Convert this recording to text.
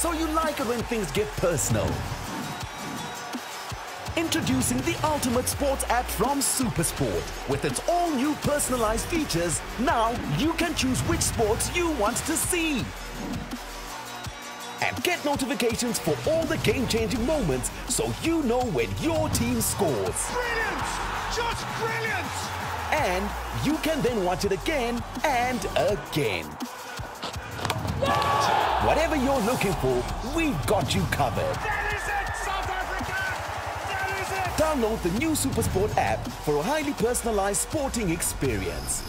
So you like it when things get personal. Introducing the ultimate sports app from Supersport. With its all new personalized features, now you can choose which sports you want to see. And get notifications for all the game changing moments so you know when your team scores. Brilliant! Just brilliant! And you can then watch it again and again. Whatever you're looking for, we've got you covered. That is it, South Africa! That is it! Download the new Supersport app for a highly personalized sporting experience.